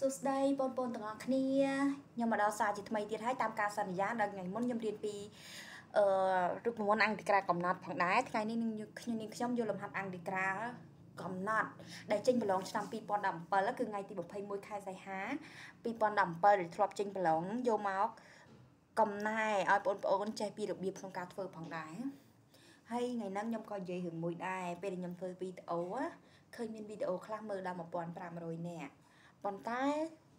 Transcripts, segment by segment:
សួស្តីបងប្អូនទាំងអស់គ្នាខ្ញុំមកដល់សារជាថ្មីទៀតហើយតាមការសន្យាដល់ថ្ងៃមុនខ្ញុំរៀនពីអឺរូបមន្តអង្គតិក្រាកំណត់ផងដែរថ្ងៃនេះនឹងខ្ញុំនាងខ្ញុំយកលំហាត់អង្គតិក្រាកំណត់ដែលចេញប្រឡងឆ្នាំ2017គឺថ្ងៃទី21ខែសីហា2017ដែលធ្លាប់ចេញប្រឡងយកមកកំណែឲ្យបងប្អូនចេះពីរបៀបក្នុងការធ្វើផងដែរហើយថ្ងៃហ្នឹងខ្ញុំក៏និយាយរឿងមួយដែរពេលដែលខ្ញុំធ្វើវីដេអូឃើញមានវីដេអូខ្លះមើលដល់1500នាក់ ប៉ុន្តែ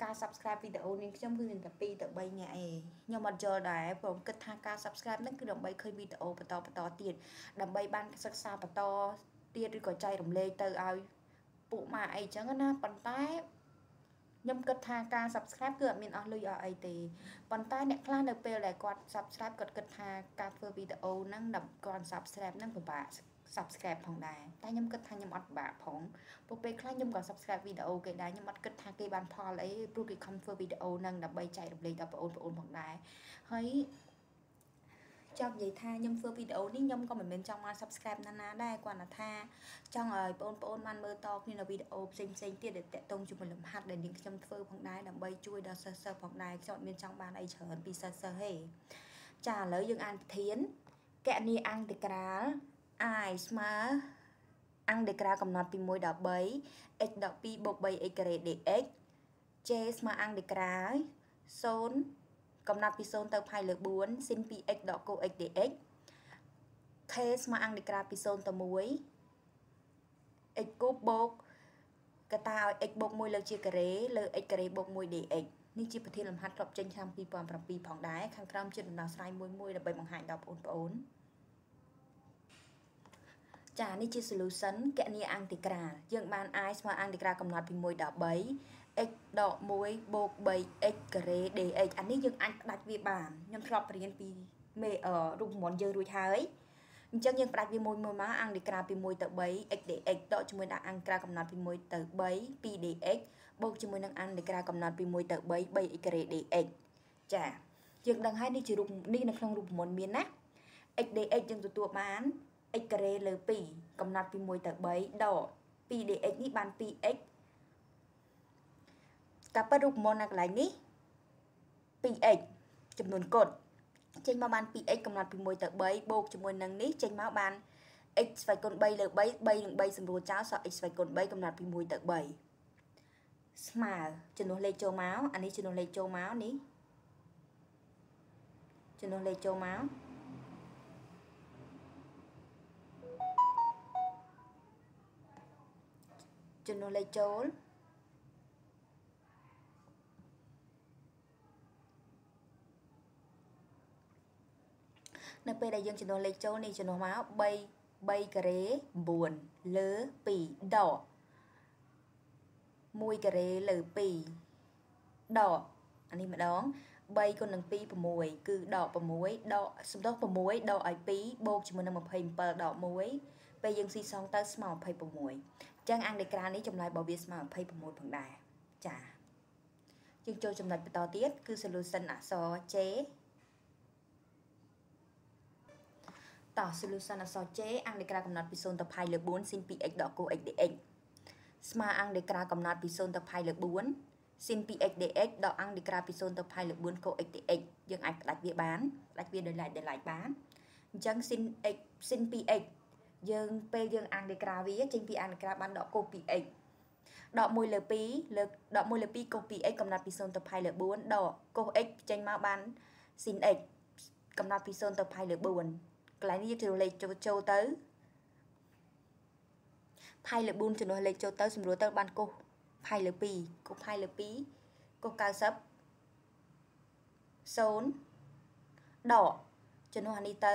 ការ subscribe វីដេអូនេះខ្ញុំគឺមានតែ2ទៅ3នាក់ឯងខ្ញុំអត់យល់ដែរព្រោះគិតថាការ subscribe ហ្នឹងគឺដើម្បីឃើញវីដេអូបន្តបន្តទៀតដើម្បីបានសិក្សាបន្តទៀតឬក៏ចែករំលែកទៅឲ្យពួកម៉ាអីចឹងណាប៉ុន្តែខ្ញុំគិតថាការ subscribe គឺអត់មានអស់លុយអស់អីទេប៉ុន្តែអ្នកខ្លះនៅពេលដែលគាត់ subscribe គាត់គិតថាការធ្វើវីដេអូហ្នឹងដើម្បីគាត់ subscribe ហ្នឹងពិបាក subscribe ផងដែរតែខ្ញុំគិតថាខ្ញុំអត់ពិបាកផងព្រោះពេលខ្លះខ្ញុំក៏ subscribe វីដេអូគេដែរខ្ញុំអត់គិតថាគេបានផលអីព្រោះគេខំធ្វើវីដេអូហ្នឹងដើម្បីចែករំលែកដល់បងប្អូនផងដែរហើយចង់និយាយថាខ្ញុំធ្វើវីដេអូនេះខ្ញុំក៏មិនមែនចង់មក subscribe ណាណាដែរគាត់ថាចង់ឲ្យបងប្អូនបានមើលតគ្នានៅវីដេអូផ្សេងផ្សេងទៀតដែលតាក់ទងជាមួយលំហាត់ដែលនាងខ្ញុំធ្វើផងដែរដើម្បីជួយដល់សិស្សសិស្សផងដែរខ្ញុំអត់មានចង់បានអីច្រើនពីសិស្សសិស្សទេចាឥឡូវយើងអានប្រធានកណនីអង្គតិក្រាល i ស្មើអង្គដេក្រាកំណត់ពី1ដល់3 x ដល់2បូក 3x ការ៉េ dx j ស្មើអង្គដេក្រា0កំណត់ពី0ទៅផាយលើ4 sin 2x ដល់ cos dx k ស្មើអង្គដេក្រាពី0ទៅ1 x គូបបូកកតាឲ្យ x បូក1លើជាការ៉េលើ x ការ៉េបូក1 dx នេះជាប្រធានលំហាត់ធ្លាប់ចេញឆ្នាំ2007ផងដែរខាងក្រោមជាដំណោះស្រាយមួយមួយដើម្បីបង្ហាញដល់បងប្អូន ចានេះជា solution គណនាអង្តិក្រាលយើងបាន i ស្មើអង្តិក្រាលកំណត់ពី1ដល់3 x ដក1បូក 3x ការ៉េ dx អានេះយើងអាចផ្ដាច់វាបានខ្ញុំធ្លាប់រៀនពីមេរូបមន្តយើងរួចហើយអញ្ចឹងយើងផ្ដាច់វាមួយមួយមកអង្តិក្រាលពី1ទៅ3 x dx ដកជាមួយនឹងអង្តិក្រាលកំណត់ពី1ទៅ3 2dx បូកជាមួយនឹងអង្តិក្រាលកំណត់ពី1ទៅ3 3x ការ៉េ dx ចាយើងដឹងហើយនេះជារូបនេះនៅក្នុងរូបមន្តមានណា x dx យើងទទួលបាន x ការ៉េលើ2កំណត់ពី1ទៅ3ដក 2dx នេះបាន 2x ការពិតរូបមន្តនៅកន្លែងនេះ 2x ចំនួនគុណចេញមកបាន 2x កំណត់ពី1ទៅ3បូកជាមួយនឹងនេះចេញមកបាន x ស្វ័យគុណ3លើ3 3នឹង3សម្រួលចោលសល់ x ស្វ័យគុណ3កំណត់ពី1ទៅ3ស្មើចំនួនលេខចូលមកអានេះចំនួនលេខចូលមកនេះចំនួនលេខចូលមក ចំនួនលេខចូលនៅពេលដែលយើងចំនួនលេខចូលនេះចំនួនមក3 3ការ៉េ9លើ2ដក1ការ៉េលើ2ដកអានេះម្ដង3គុណនឹង2 6គឺដក6ដកសំដៅ6ដកឲ្យ2បូកជាមួយនឹង27ដក1ពេលយើងស៊ីសងទៅស្មើ26 ចឹងអង្គដេក្រានេះចម្លើយរបស់វាស្មើ26ផងដែរចាយើងចូលចំណុចបន្តទៀតគឺ solution អក្សរ J តោះ solution អក្សរ J អង្គដេក្រាកំណត់ពី0ទៅ π លើ4 sin 2x ដក cos x dx ស្មើអង្គដេក្រាកំណត់ពី0ទៅ π លើ4 sin 2x dx ដកអង្គដេក្រាពី0ទៅ π លើ4 cos x dx យើងអាចផ្ដាច់វាបានផ្ដាច់វាដោយឡែកដោយឡែកបានអញ្ចឹង sin x sin 2x យើងពេលយើងអានដេក្រាវាចេញពីអានដេក្រាបានដកកូស 2x ដក1លើ2លើដក1លើ2កូស 2x កំណត់ពី0ទៅ π លើ4ដកកូស x ចេញមកបាន sin x កំណត់ពី0ទៅ π លើ4កន្លែងនេះយើងលេខចូលទៅ π លើ4ចំនួនលេខចូលទៅសម្រួលទៅបានកូស π លើ2កូស π លើ2កូស90 0ដកចំនួនអានេះទៅ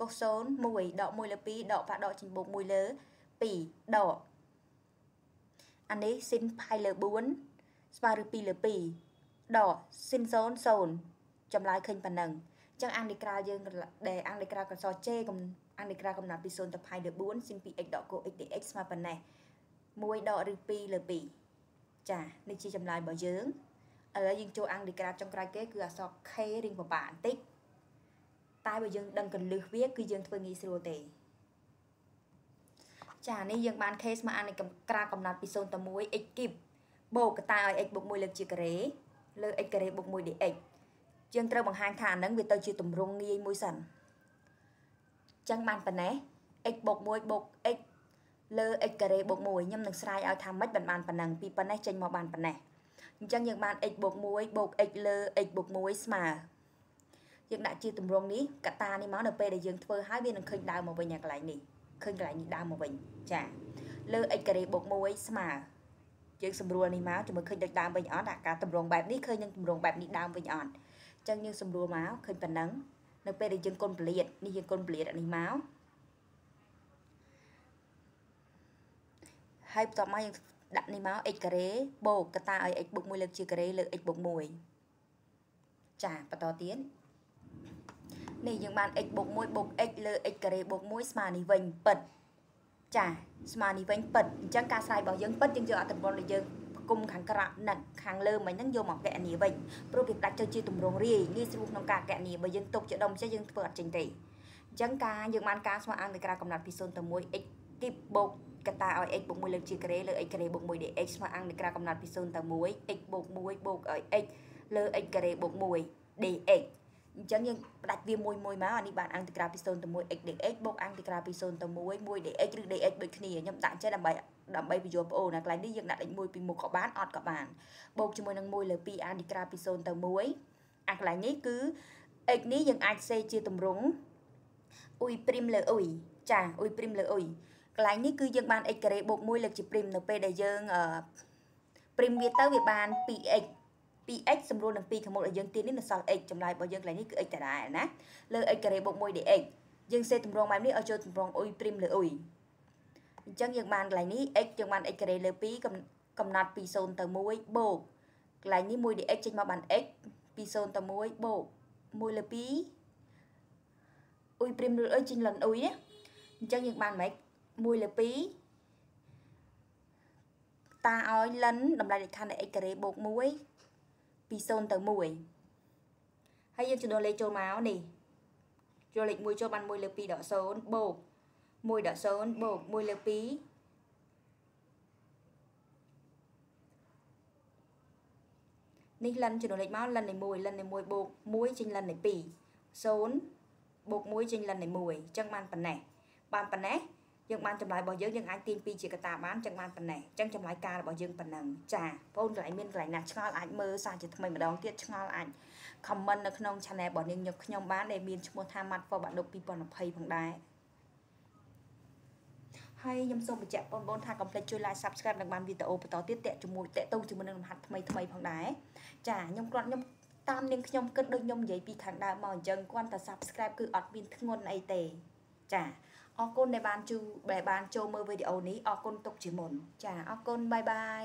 កុស0 1ដក1លើ2ដកប៉ះដកចេញបូក1លើ2ដកអានេះ sin π លើ4ស្មើឬ2លើ2ដក sin 0 0ចម្លើយឃើញប៉ុណ្ណឹងអញ្ចឹងអង្គនិក្រាលយើងដែលអង្គនិក្រាលកសជកំអង្គនិក្រាលកំណត់ពី0ទៅ π លើ4 sin 2x ដក cos x dx ស្មើប៉ុណ្ណេះ1ដកឬ2លើ2ចានេះជាចម្លើយរបស់យើងឥឡូវយើងចូលអង្គនិក្រាលចុងក្រោយគេគឺអក្សរ k រៀងពិបាកបន្តិច តែបើយើងដឹងកលឹះវាគឺយើងធ្វើងាយស្រួលទេចានេះយើងបាន case មកអាននៃក្រាកំណត់ពី0ទៅ1 x គីបបូកកតាឲ្យ x បូក1លើកជាការ៉េលើ x ការ៉េបូក1 dx យើងត្រូវបង្ហាញថាអានឹងវាទៅជាទម្រង់ងាយមួយសិនអញ្ចឹងបានប៉ុណ្ណេះ x បូក1បូក x លើ x ការ៉េបូក1ខ្ញុំនឹងស្រាយឲ្យថាម៉េចបានបានប៉ុណ្ណឹងពីប៉ុណ្ណេះចេញមកបានប៉ុណ្ណេះអញ្ចឹងយើងបាន x បូក1បូក x លើ x បូក1ស្មើ យើងដាក់ជាទម្រង់នេះកតានេះមកនៅពេលដែលយើងធ្វើហើយវានឹងឃើញដើមមកវិញអាកន្លែងនេះឃើញកន្លែងនេះដើមមកវិញចាលើ x ការ៉េបូក1ស្មើយើងសម្រួលនេះមកជាមួយឃើញដូចដើមវិញអត់អាការទម្រង់បែបនេះឃើញនឹងទម្រង់បែបនេះដើមវិញអត់អញ្ចឹងយើងសម្រួលមកឃើញប៉ុណ្ណឹងនៅពេលដែលយើងគុណពលាតនេះយើងគុណពលាតអានេះមកហើយបន្ទាប់មកយើងដាក់នេះមក x ការ៉េបូកកតាឲ្យ x បូក1លើកជាការ៉េលើ x បូក1ចាបន្តទៀត នេះយើងបាន x បូក1បូក x លើ x ការ៉េបូក1ស្មើនេះវិញពិតចាស្មើនេះវិញពិតអញ្ចឹងការស្រាយរបស់យើងពិតយើងយកអត្តពលដែលយើងគុំខាងក្រៅនឹងខាងលើមិញហ្នឹងយកមកកណនីវិញព្រោះវាដាច់ទៅជាទម្រង់រាយងាយស្រួលក្នុងការកណនីបើយើងទុកជាដុំចេះយើងធ្វើអត់ចេញទេអញ្ចឹងការយើងបានការស្មើអង្គនៃការកំណត់ពី0ទៅ 1 x គីបបូកកតាឲ្យ x បូក1លើកជាការ៉េលើ x ការ៉េបូក1 dx ស្មើអង្គនៃការកំណត់ពី0ទៅ 1 x បូក1បូកឲ្យ x លើ x ការ៉េបូក1 dx អញ្ចឹងយើងផ្ដាច់វាមួយមួយមកអានេះបានអង្តិក្រាពី0ទៅ1 x dx បូកអង្តិក្រាពី0ទៅ1 1 dx ឬ dx ដូចគ្នាខ្ញុំដាក់ចេះដើម្បីដើម្បីបញ្យល់បងប្អូនណាកន្លែងនេះយើងដាក់លេខ1ពីមុខក៏បានអត់ក៏បានបូកជាមួយនឹង1លើ2អង្តិក្រាពី0ទៅ1អាកន្លែងនេះគឺ x នេះយើងអាចសេជាទម្រង់អ៊ុយព្រីមលើអ៊ុយចាអ៊ុយព្រីមលើអ៊ុយកន្លែងនេះគឺយើងបាន x ការ៉េបូក1លើកជាព្រីមនៅពេលដែលយើងព្រីមវាទៅវាបាន 2x 2x សម្រួលនឹង2ខាងមុខដែលយើងទាញនេះនៅសល់ x ចម្លើយរបស់យើងកន្លែងនេះគឺ x ដដែលណាលើ x ការ៉េបូក1 dx យើងសេទម្រង់បែបនេះឲ្យចូលទម្រង់អ៊ុយព្រីមលើអ៊ុយអញ្ចឹងយើងបានកន្លែងនេះ x យើងបាន x ការ៉េលើ2កំណត់ពី0ទៅ1បូកកន្លែងនេះ 1dx ចេញមកបាន x ពី0ទៅ1បូក1លើ2អ៊ុយព្រីមលើអ៊ុយចេញលិនអ៊ុយណាអញ្ចឹងយើងបានម៉េច1លើ2តាឲ្យលិនតម្លៃលេខខណ្ឌនៃ x ការ៉េបូក1 ពី0ទៅ1ហើយយើងចំនួនលេខចូលមកនេះចូលលេខ1ចូលបាន1លើ2ដក0បូក1ដក0បូក1លើ2នេះលិនចំនួនលេខមកលិននៃ1លិននៃ1បូក1ចេញលិននៃ2 0បូក1ចេញលិននៃ1អញ្ចឹងបានប៉ុណ្ណេះបានប៉ុណ្ណេះ យើងបានចម្លើយរបស់យើងយើងអាចទាញពីជាកតាបានចឹងបានប៉ុណ្ណេះចឹងចម្លើយការរបស់យើងប៉ុណ្ណឹងចាបងប្អូនកន្លែងមានកន្លែងណាឆ្ងល់អាចមើលសារជាថ្មីម្ដងទៀតឆ្ងល់អាច comment នៅក្នុង channel របស់នាងខ្ញុំខ្ញុំបានដែលមានឈ្មោះថា Mat for បាក់ឌុប2020ផងដែរហើយខ្ញុំសូមបញ្ជាក់បងប្អូនថាកុំភ្លេចជួយ like subscribe និងបានវីដេអូបន្តទៀតតាក់ជាមួយតាក់ទងជាមួយនឹងលំហាត់ថ្មីថ្មីផងដែរចាខ្ញុំគ្រាន់ខ្ញុំតាមនាងខ្ញុំគិតដូចខ្ញុំនិយាយពីខាងដើមមកអញ្ចឹងគ្រាន់តែ subscribe គឺអត់មានធ្ងន់អីទេ ចាអរគុណដែលបានជួដែលបានចូលមើលវីដេអូនេះអរគុណទុកជាមុនចាអរគុណបាយបាយ